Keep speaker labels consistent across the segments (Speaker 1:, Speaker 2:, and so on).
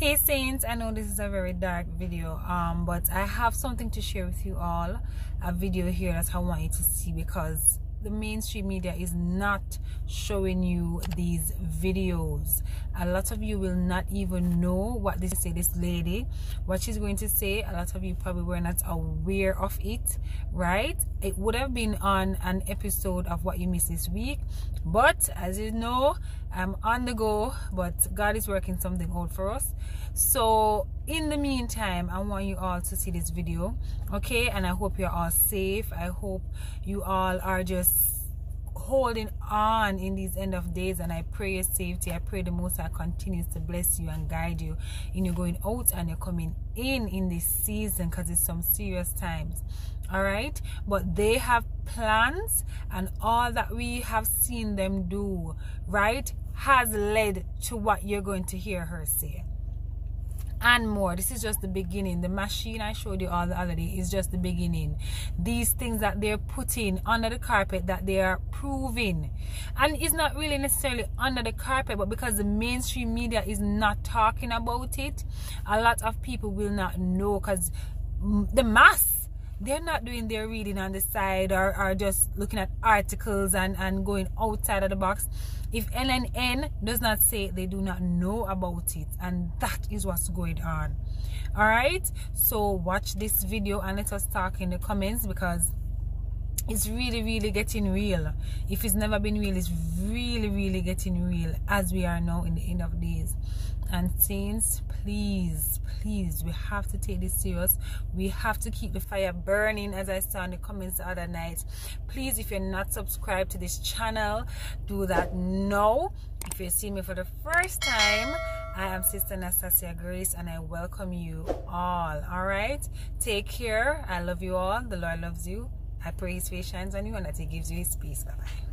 Speaker 1: hey saints. I know this is a very dark video um but i have something to share with you all. A video here that i want you to see because the mainstream media is not showing you these videos. A lot of you will not even know what this say this lady. What she's going to say a lot of you probably were not aware of it right? It would have been on an episode of what you missed this week. But as you know i'm on the go but god is working something out for us. So in the meantime i want you all to see this video okay? And i hope you're all safe. I hope you all are just holding on in these end of days and i pray your safety. I pray the most high continues to bless you and guide you in your going out and you're coming in in this season because it's some serious times. All right? But they have plans and all that we have seen them do right has led to what you're going to hear her say and more. This is just the beginning. The machine i showed you all the other day is just the beginning. These things that they're putting under the carpet that they are proving. And it's not really necessarily under the carpet but because the mainstream media is not talking about it a lot of people will not know because the mass they're not doing their reading on the side or, or just looking at articles and, and going outside of the box. If CNN does not say it, they do not know about it. And that is what's going on. Alright? So watch this video and let us talk in the comments because it's really really getting real if it's never been real it's really really getting real as we are now in the end of days and saints please please we have to take this serious. We have to keep the fire burning as i saw in the comments the other night. Please if you're not subscribed to this channel do that now. If you see me for the first time i am sister nastasia grace and i welcome you all. All right? Take care. I love you all. The lord loves you. I pray his face shines on you and that he gives you his peace. Bye bye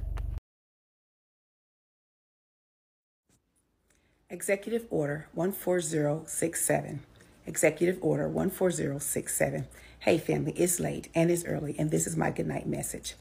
Speaker 2: Executive Order 14067. Executive Order 14067. Hey, family, it's late and it's early, and this is my goodnight message.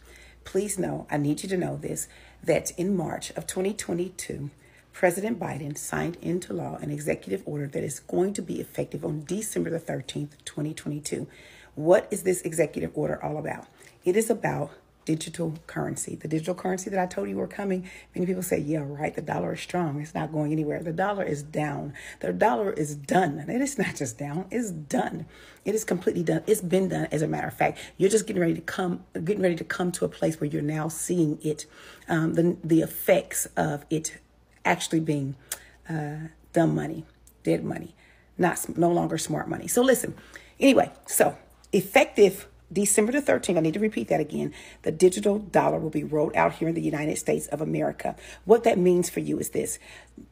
Speaker 2: Please know, I need you to know this, that in March of 2022, President Biden signed into law an executive order that is going to be effective on December the 13th, 2022. What is this executive order all about? It is about digital currency. The digital currency that I told you were coming, many people say, yeah, right, the dollar is strong. It's not going anywhere. The dollar is down. The dollar is done. And it is not just down, it's done. It is completely done. It's been done, as a matter of fact. You're just getting ready to come, getting ready to come to a place where you're now seeing it, um, the, the effects of it actually being uh, dumb money, dead money, not no longer smart money. So listen, anyway, so effective December the 13th, I need to repeat that again. The digital dollar will be rolled out here in the United States of America. What that means for you is this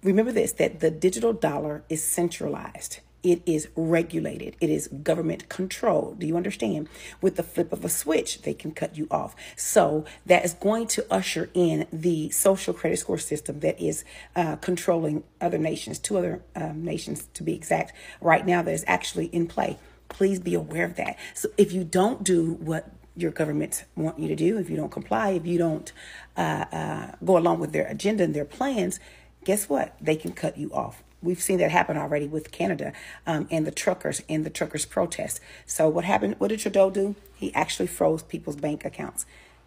Speaker 2: remember this that the digital dollar is centralized. It is regulated. It is government controlled. Do you understand? With the flip of a switch, they can cut you off. So that is going to usher in the social credit score system that is uh, controlling other nations, two other um, nations to be exact, right now that is actually in play. Please be aware of that. So if you don't do what your government want you to do, if you don't comply, if you don't uh, uh, go along with their agenda and their plans, guess what? They can cut you off. We've seen that happen already with Canada um, and the truckers and the truckers protest. So what happened? What did Trudeau do? He actually froze people's bank accounts.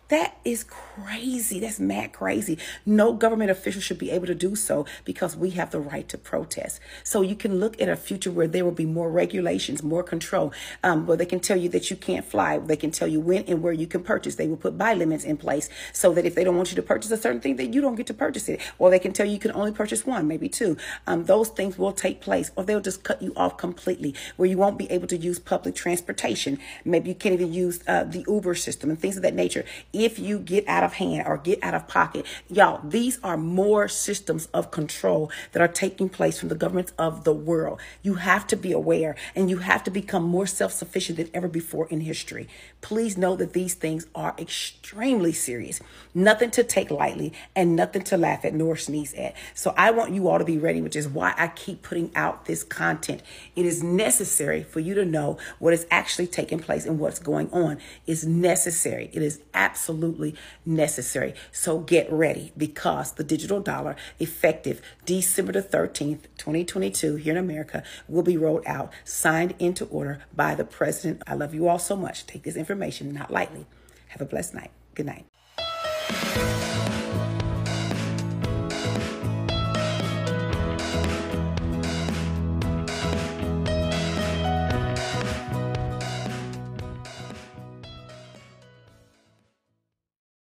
Speaker 2: That is crazy. That's mad crazy. No government official should be able to do so because we have the right to protest. So you can look at a future where there will be more regulations, more control, um, where they can tell you that you can't fly. They can tell you when and where you can purchase. They will put buy limits in place so that if they don't want you to purchase a certain thing, that you don't get to purchase it. Or they can tell you you can only purchase one, maybe two. Um, those things will take place, or they'll just cut you off completely, where you won't be able to use public transportation. Maybe you can't even use uh, the Uber system and things of that nature if you get out of hand or get out of pocket. Y'all, these are more systems of control that are taking place from the governments of the world. You have to be aware and you have to become more self sufficient than ever before in history. Please know that these things are extremely serious, nothing to take lightly and nothing to laugh at nor sneeze at. So I want you all to be ready, which is why I keep putting out this content. It is necessary for you to know what is actually taking place and what's going on. It's necessary. It is absolutely absolutely necessary. So get ready because the digital dollar, effective December the 13th, 2022, here in America, will be rolled out, signed into order by the president. I love you all so much. Take this information not lightly. Have a blessed night. Good night.